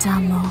家猫